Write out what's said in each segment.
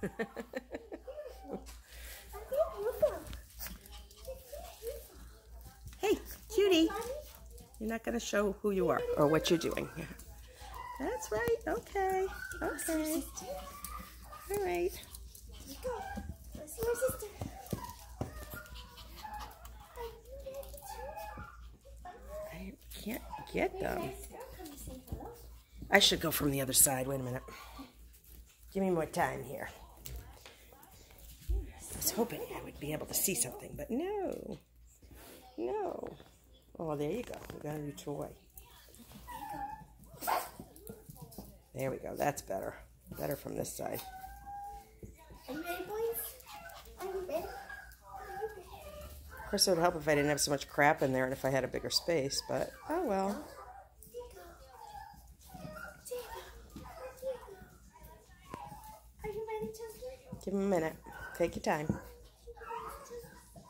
hey, cutie. You're not going to show who you are or what you're doing. That's right. Okay. Okay. All right. I can't get them. I should go from the other side. Wait a minute. Give me more time here. I was hoping I would be able to see something, but no. No. Oh, there you go. We got a new toy. There we go. That's better. Better from this side. Are you ready, boys? Are you ready? Of course, it would help if I didn't have so much crap in there and if I had a bigger space, but oh well. Are you ready, Chunky? Give him a minute. Take your time.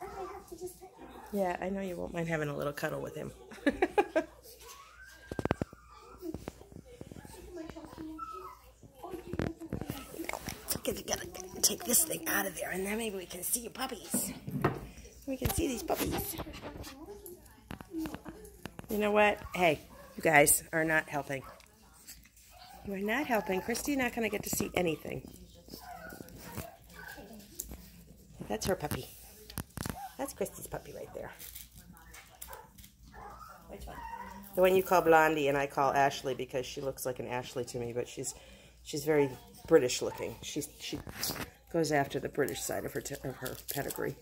I might have to just pet you. Yeah, I know you won't mind having a little cuddle with him. Okay, you gotta take this thing out of there, and then maybe we can see your puppies. We can see these puppies. You know what? Hey, you guys are not helping. You are not helping. Christy not gonna get to see anything. That's her puppy. That's Christy's puppy right there. Which one? The one you call Blondie and I call Ashley because she looks like an Ashley to me, but she's she's very British looking. She's she goes after the British side of her of her pedigree.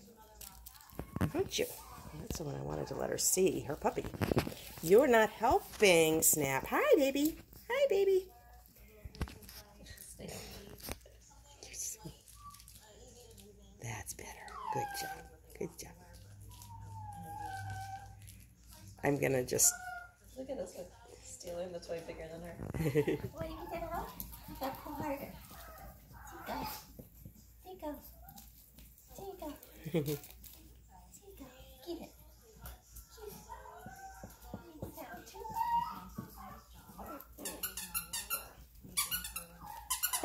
Don't you? That's the one I wanted to let her see. Her puppy. You're not helping, Snap. Hi, baby. Hi, baby. You see? That's better. Good job. Good job. I'm gonna just Look at this one. Stealing the toy bigger than her. What do you get out? Gotta pull harder. There you go. There you go. There you go. There you go. Get it. Get it. Down too.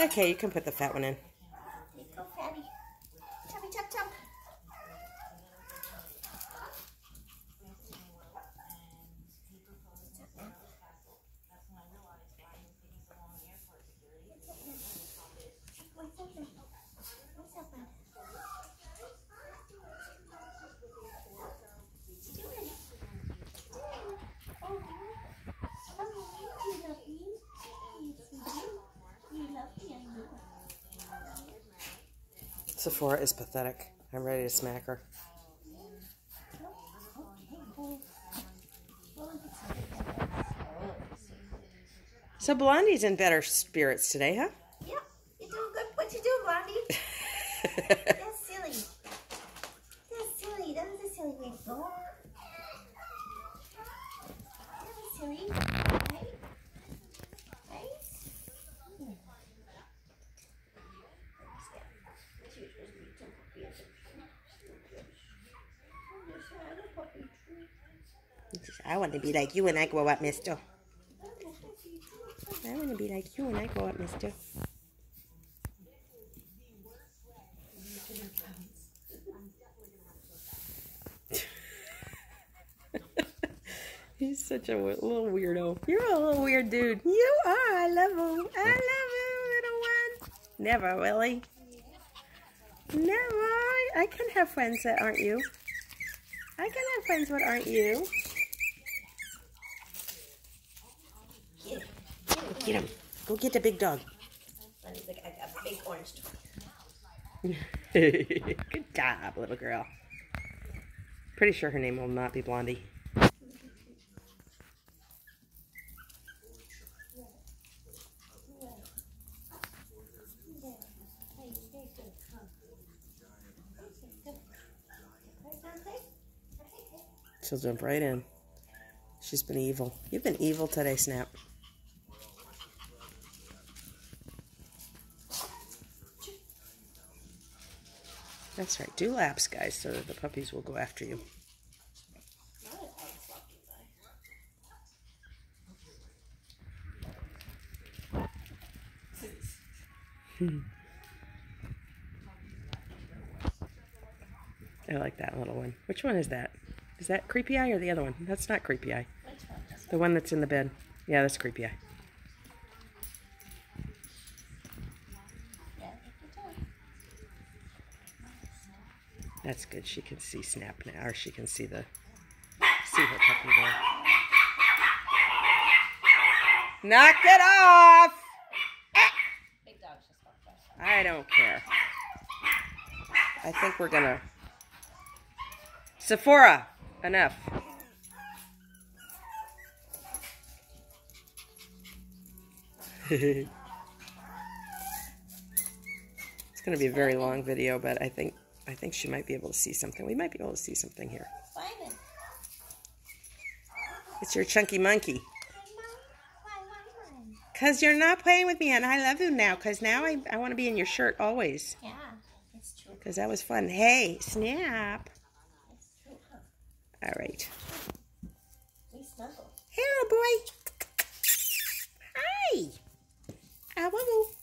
Okay, you can put the fat one in. There you go, fatty. Chubby chub chub. What's up, man? What's up, man? What you doing? Oh, oh, you love me? You love me, I know. Sephora is pathetic. I'm ready to smack her. So Blondie's in better spirits today, huh? Yeah, you're doing good. What you doing, Blondie? That's silly. That's silly. That was a silly way to go. That was silly. Right? Right? Hmm. I want to be like you when I grow up, mister. I want to be like you when I grow up, mister. He's such a little weirdo. You're a little weird dude. You are. I love him. I love him, little one. Never, Willie. Never. I can have friends that aren't you. I can have friends that aren't you. Get him. Go get the big dog. Good job, little girl. Pretty sure her name will not be Blondie. She'll jump right in. She's been evil. You've been evil today, Snap. That's right. Do laps, guys, so that the puppies will go after you. Hmm. I like that little one. Which one is that? Is that Creepy Eye or the other one? That's not Creepy Eye. The one that's in the bed. Yeah, that's Creepy Eye. That's good. She can see Snap now, or she can see the see her puppy there. Knock it off! I don't care. I think we're gonna. Sephora, enough. it's gonna be a very long video, but I think I think she might be able to see something. We might be able to see something here. It's your chunky monkey. Why, why, why? Cause you're not playing with me, and I love you now. Cause now I I want to be in your shirt always. Yeah, it's true. Cause that was fun. Hey, snap. All right. We snuggle. Hello, boy. Hi. Ah, woo